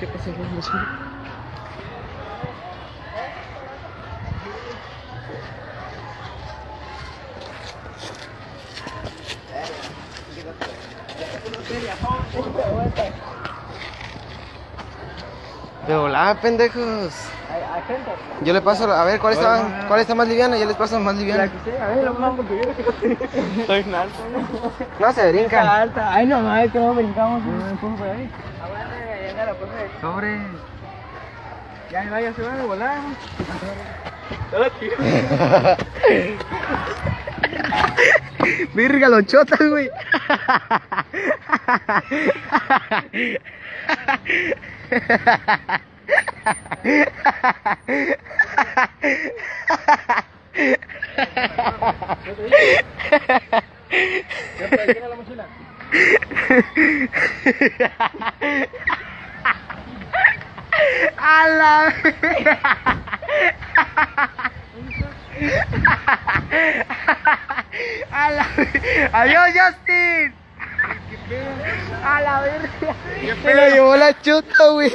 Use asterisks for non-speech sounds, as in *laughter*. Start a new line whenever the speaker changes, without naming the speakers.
¿Qué pasa? De volada, pendejos. Yo le paso, a ver, ¿cuál está, cuál está más liviana? Yo les paso más liviana.
A ver, lo más porque yo *laughs* Soy alto.
No, se brincan.
alta. Ay, no mames, que no brincamos. No me pongo por ahí.
Sobre.
Ya, vaya, se va a volar. *laughs*
Virga, los chotas, güey. *laughs*
¿Tiene la mochila?
A la. A la Adiós, Justin. A la verga. Se lo llevó la chuta, güey.